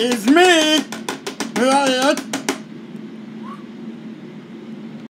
is me. Riot.